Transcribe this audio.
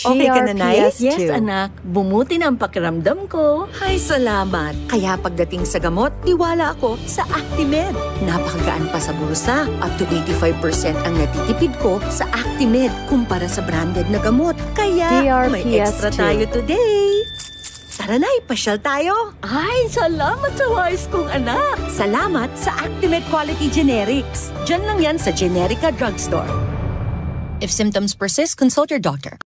Okay ka na, Nay? Yes, anak. Bumuti na ang pakiramdam ko. Ay, salamat. Kaya pagdating sa gamot, tiwala ako sa Actimed. Napakagaan pa sa bulsa. Up to 85% ang natitipid ko sa Actimed kumpara sa branded na gamot. Kaya may extra tayo today. Tara na, ipasyal tayo. Ay, salamat sa wise kong anak. Salamat sa Actimed Quality Generics. Diyan lang yan sa Generica Drugstore. If symptoms persist, consult your doctor.